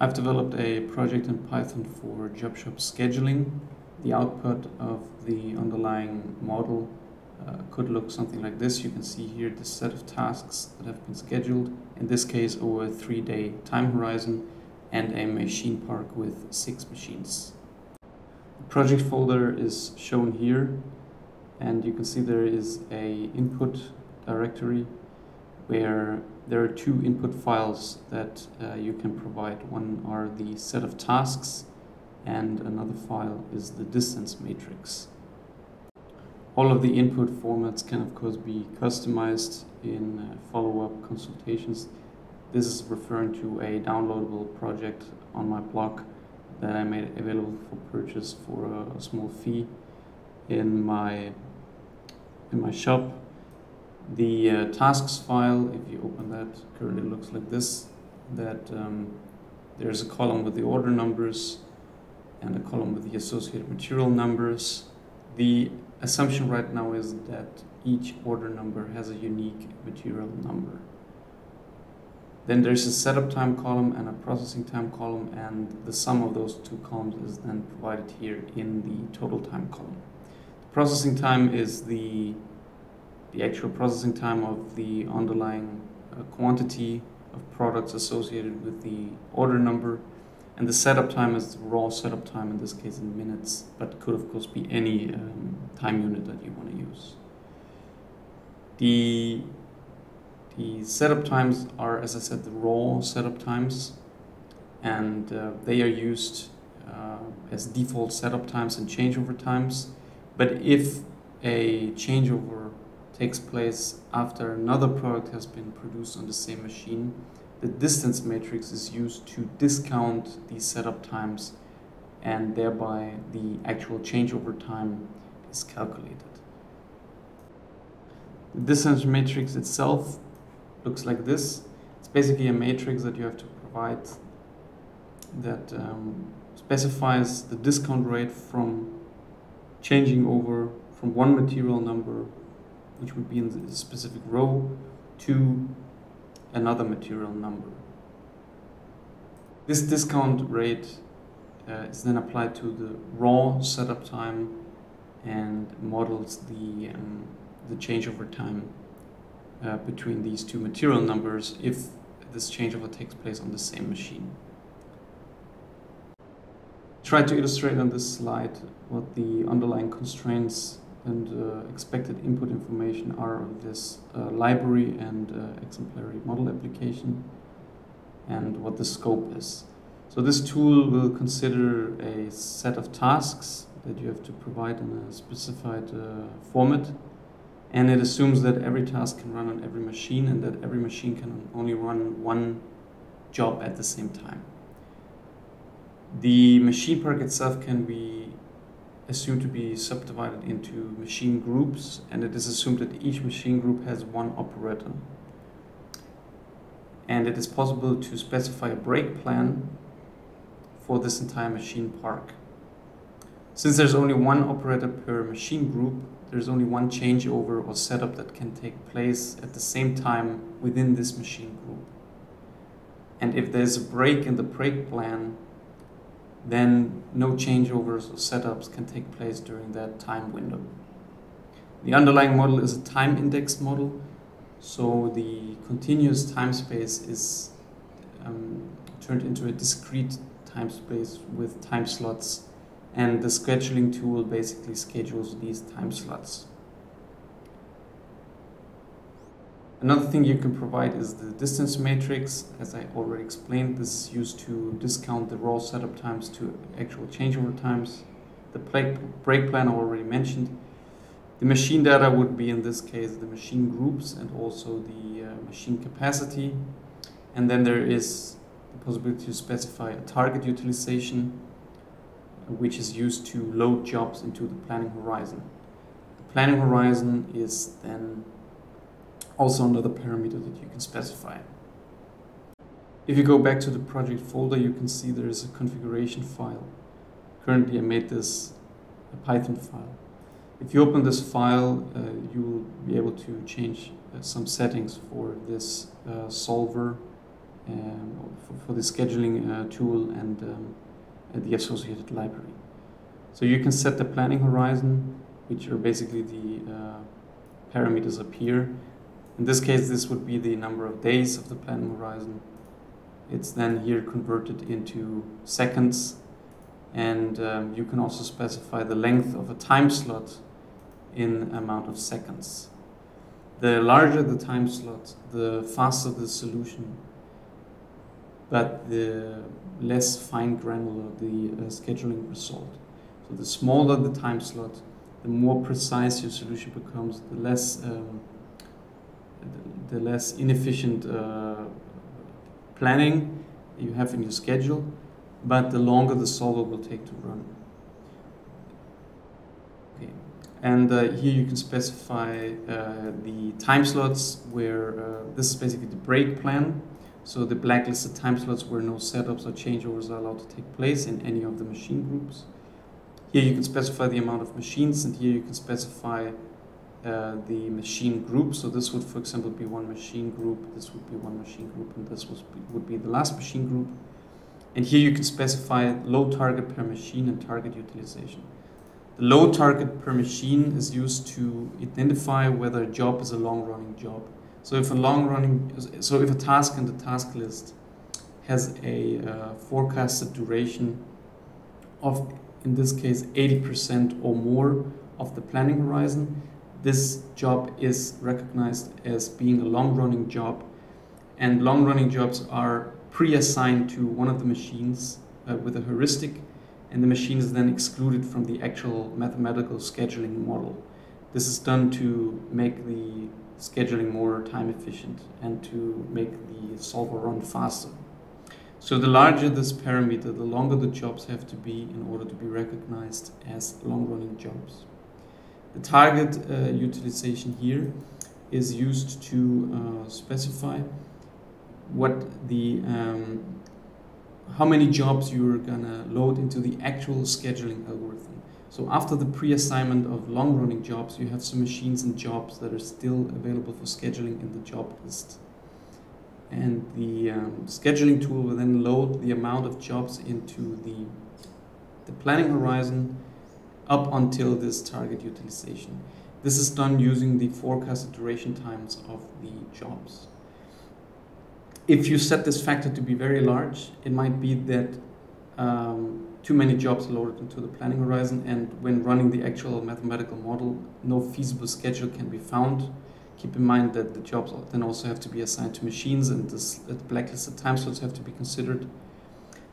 I've developed a project in Python for job shop scheduling. The output of the underlying model uh, could look something like this. You can see here the set of tasks that have been scheduled, in this case over a three-day time horizon, and a machine park with six machines. The project folder is shown here, and you can see there is a input directory where there are two input files that uh, you can provide. One are the set of tasks and another file is the distance matrix. All of the input formats can of course be customized in uh, follow-up consultations. This is referring to a downloadable project on my blog that I made available for purchase for a, a small fee in my in my shop the uh, tasks file, if you open that, currently looks like this, that um, there's a column with the order numbers and a column with the associated material numbers. The assumption right now is that each order number has a unique material number. Then there's a setup time column and a processing time column, and the sum of those two columns is then provided here in the total time column. The processing time is the the actual processing time of the underlying uh, quantity of products associated with the order number. And the setup time is the raw setup time, in this case in minutes, but could of course be any um, time unit that you want to use. The, the setup times are, as I said, the raw setup times, and uh, they are used uh, as default setup times and changeover times. But if a changeover takes place after another product has been produced on the same machine. The distance matrix is used to discount these setup times and thereby the actual changeover time is calculated. The distance matrix itself looks like this. It's basically a matrix that you have to provide that um, specifies the discount rate from changing over from one material number which would be in the specific row, to another material number. This discount rate uh, is then applied to the raw setup time and models the, um, the changeover time uh, between these two material numbers if this changeover takes place on the same machine. Try to illustrate on this slide what the underlying constraints and uh, expected input information are of this uh, library and uh, exemplary model application and what the scope is. So this tool will consider a set of tasks that you have to provide in a specified format and it assumes that every task can run on every machine and that every machine can only run one job at the same time. The machine park itself can be assumed to be subdivided into machine groups, and it is assumed that each machine group has one operator. And it is possible to specify a break plan for this entire machine park. Since there's only one operator per machine group, there's only one changeover or setup that can take place at the same time within this machine group. And if there's a break in the break plan, then no changeovers or setups can take place during that time window. The underlying model is a time indexed model, so the continuous time space is um, turned into a discrete time space with time slots, and the scheduling tool basically schedules these time slots. Another thing you can provide is the distance matrix. As I already explained, this is used to discount the raw setup times to actual changeover times. The break plan I already mentioned. The machine data would be in this case the machine groups and also the uh, machine capacity. And then there is the possibility to specify a target utilization, which is used to load jobs into the planning horizon. The planning horizon is then also another parameter that you can specify. If you go back to the project folder, you can see there is a configuration file. Currently, I made this a Python file. If you open this file, uh, you will be able to change uh, some settings for this uh, solver um, for, for, the scheduling uh, tool and um, the associated library. So you can set the planning horizon, which are basically the uh, parameters up here. In this case, this would be the number of days of the planning horizon. It's then here converted into seconds. And um, you can also specify the length of a time slot in amount of seconds. The larger the time slot, the faster the solution, but the less fine granular the uh, scheduling result. So the smaller the time slot, the more precise your solution becomes, the less um, the, less inefficient uh, planning you have in your schedule, but the longer the solver will take to run. Okay. And uh, here you can specify uh, the time slots where uh, this is basically the break plan. So the blacklisted time slots where no setups or changeovers are allowed to take place in any of the machine groups. Here you can specify the amount of machines and here you can specify uh, the machine group. So this would, for example, be one machine group, this would be one machine group, and this was, would be the last machine group. And here you can specify low target per machine and target utilization. The low target per machine is used to identify whether a job is a long-running job. So if a long-running, so if a task in the task list has a uh, forecasted duration of in this case 80% or more of the planning horizon. This job is recognized as being a long-running job and long-running jobs are pre-assigned to one of the machines uh, with a heuristic and the machine is then excluded from the actual mathematical scheduling model. This is done to make the scheduling more time efficient and to make the solver run faster. So the larger this parameter, the longer the jobs have to be in order to be recognized as long-running jobs. The target uh, utilization here is used to uh, specify what the um, how many jobs you're gonna load into the actual scheduling algorithm. So after the pre-assignment of long-running jobs, you have some machines and jobs that are still available for scheduling in the job list and the um, scheduling tool will then load the amount of jobs into the, the planning horizon up until this target utilization. This is done using the forecasted duration times of the jobs. If you set this factor to be very large, it might be that um, too many jobs are loaded into the planning horizon and when running the actual mathematical model, no feasible schedule can be found Keep in mind that the jobs then also have to be assigned to machines and this, the blacklisted time slots have to be considered.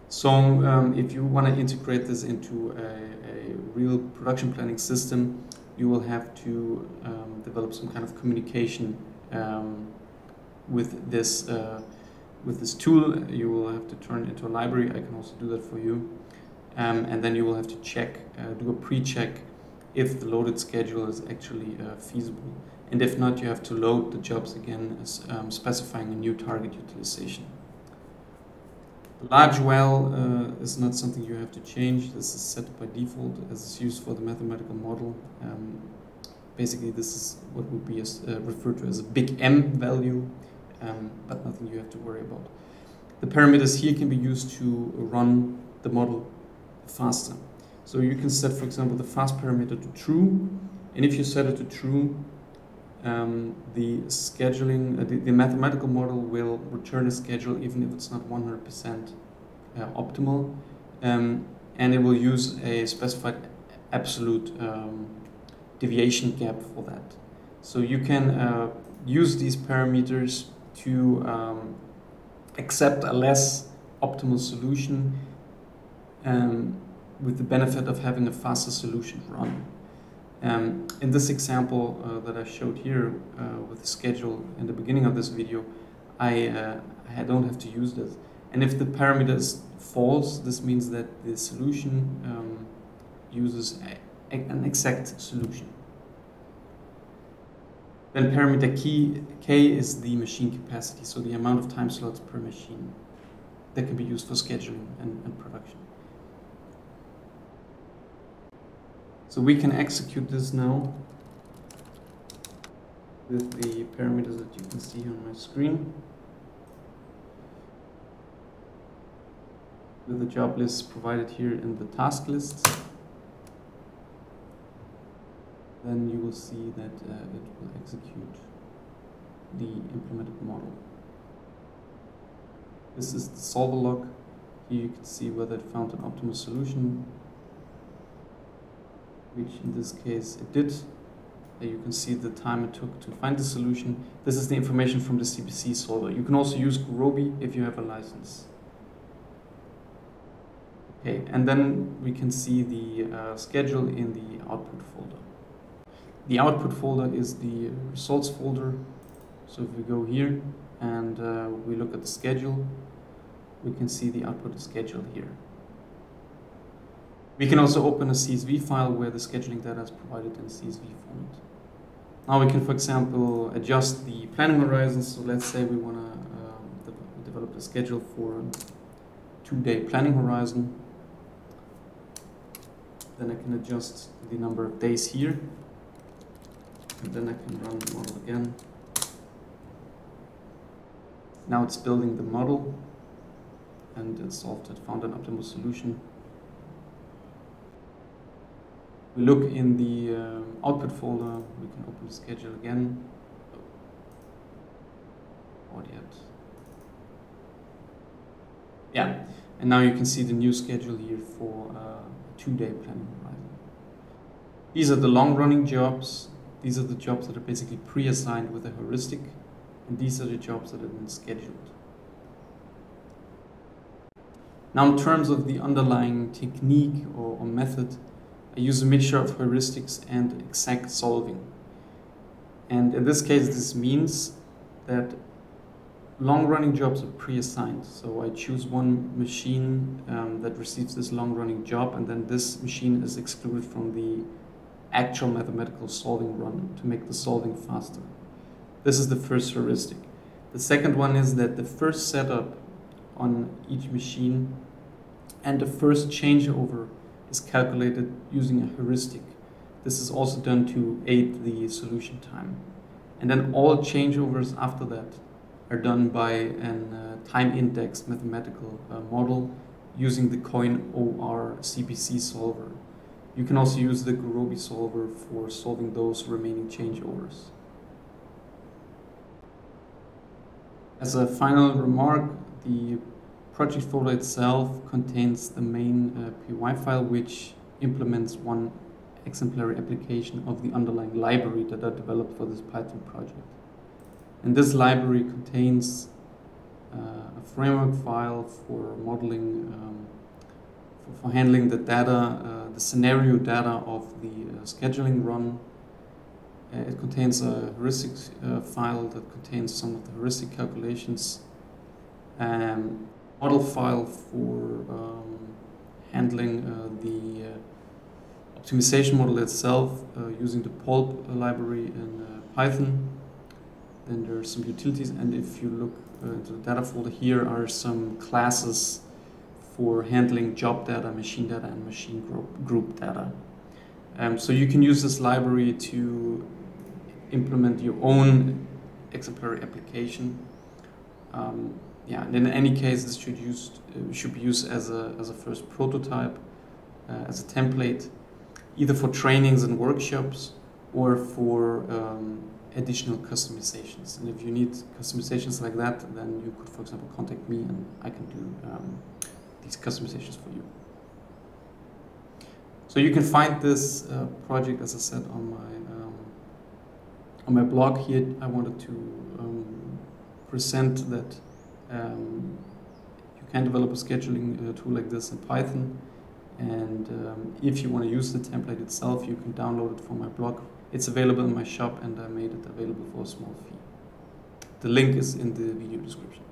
So um, if you want to integrate this into a, a, real production planning system, you will have to um, develop some kind of communication um, with this uh, with this tool. You will have to turn it into a library. I can also do that for you. Um, and then you will have to check, uh, do a pre-check if the loaded schedule is actually uh, feasible. And if not, you have to load the jobs again as um, specifying a new target utilization. Large well uh, is not something you have to change. This is set by default as it's used for the mathematical model. Um, basically, this is what would be uh, referred to as a big M value, um, but nothing you have to worry about. The parameters here can be used to run the model faster. So you can set, for example, the fast parameter to true, and if you set it to true, um, the scheduling, uh, the, the, mathematical model will return a schedule even if it's not 100% uh, optimal. Um, and it will use a specified absolute um, deviation gap for that. So you can uh, use these parameters to um, accept a less optimal solution um, with the benefit of having a faster solution run. Um, in this example uh, that I showed here uh, with the schedule in the beginning of this video, I, uh, I don't have to use this. And if the parameter is false, this means that the solution um, uses a, a, an exact solution. Then parameter key, k is the machine capacity, so the amount of time slots per machine that can be used for scheduling and, and production. So we can execute this now with the parameters that you can see on my screen. with the job list provided here in the task list, then you will see that uh, it will execute the implemented model. This is the solver log. Here you can see whether it found an optimal solution, which in this case it did. You can see the time it took to find the solution. This is the information from the CBC solver. You can also use Gurobi if you have a license. Okay, and then we can see the uh, schedule in the output folder. The output folder is the results folder. So if we go here and uh, we look at the schedule, we can see the output schedule here. We can also open a CSV file where the scheduling data is provided in CSV format. Now we can, for example, adjust the planning horizon. So let's say we want to um, de develop a schedule for a two-day planning horizon. Then I can adjust the number of days here. And then I can run the model again. Now it's building the model and it solved it, found an optimal solution. We look in the uh, output folder, we can open the schedule again. Not yet. Yeah, and now you can see the new schedule here for uh, two-day planning horizon. These are the long-running jobs. These are the jobs that are basically pre-assigned with a heuristic, and these are the jobs that have been scheduled. Now, in terms of the underlying technique or, or method, I use a mixture of heuristics and exact solving. And in this case, this means that long-running jobs are pre-assigned. So I choose one machine um, that receives this long-running job, and then this machine is excluded from the actual mathematical solving run to make the solving faster. This is the first heuristic. The second one is that the first setup on each machine and the first changeover is calculated using a heuristic. This is also done to aid the solution time. And then all changeovers after that are done by an uh, time indexed mathematical uh, model using the Coin OR CBC solver. You can also use the Gurobi solver for solving those remaining changeovers. As a final remark, the project folder itself contains the main uh, PY file which implements one exemplary application of the underlying library that I developed for this Python project. And this library contains uh, a framework file for modeling, um, for, for, handling the data, uh, the scenario data of the uh, scheduling run. Uh, it contains a heuristic uh, file that contains some of the heuristic calculations. Um, model file for um, handling uh, the uh, optimization model itself uh, using the pulp library in Python. Then there are some utilities, and if you look into the data folder, here are some classes for handling job data, machine data, and machine group, group data. Um, so you can use this library to implement your own exemplary application. Um, yeah, and in any case, this should used uh, should be used as a as a first prototype, uh, as a template, either for trainings and workshops or for um, additional customizations. And if you need customizations like that, then you could, for example, contact me and I can do um, these customizations for you. So you can find this uh, project, as I said, on my um, on my blog here. I wanted to um, present that um, you can develop a scheduling uh, tool like this in Python. And um, if you want to use the template itself, you can download it from my blog. It's available in my shop and I made it available for a small fee. The link is in the video description.